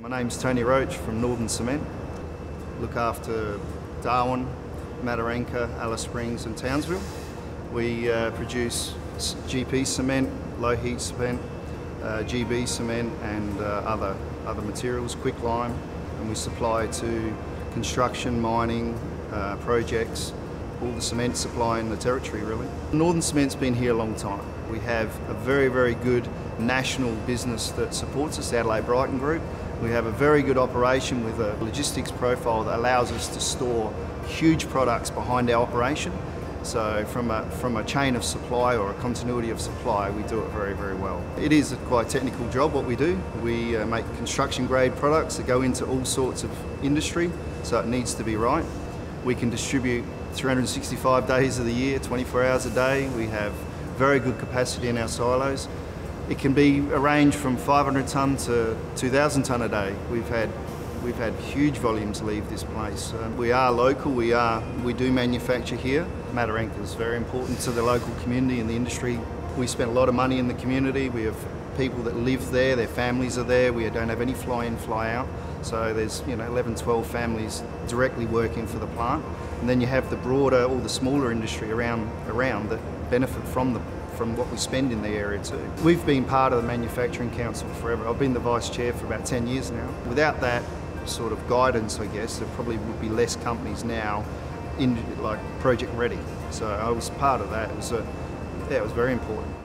My name's Tony Roach from Northern Cement. Look after Darwin, Mataranka, Alice Springs and Townsville. We uh, produce GP cement, low heat cement, uh, GB cement and uh, other, other materials, quicklime, and we supply to construction, mining, uh, projects, all the cement supply in the territory really. Northern Cement's been here a long time. We have a very, very good national business that supports us, Adelaide Brighton Group. We have a very good operation with a logistics profile that allows us to store huge products behind our operation. So from a, from a chain of supply or a continuity of supply, we do it very, very well. It is a quite technical job what we do. We uh, make construction grade products that go into all sorts of industry, so it needs to be right. We can distribute 365 days of the year, 24 hours a day. We have very good capacity in our silos. It can be arranged from 500 tonne to 2,000 tonne a day. We've had we've had huge volumes leave this place. Um, we are local. We are we do manufacture here. Mataranka is very important to the local community and the industry. We spend a lot of money in the community. We have people that live there. Their families are there. We don't have any fly in, fly out. So there's you know 11, 12 families directly working for the plant, and then you have the broader, all the smaller industry around around that benefit from the from what we spend in the area too. We've been part of the Manufacturing Council forever. I've been the Vice Chair for about 10 years now. Without that sort of guidance, I guess, there probably would be less companies now in like project ready. So I was part of that. It was a, yeah, it was very important.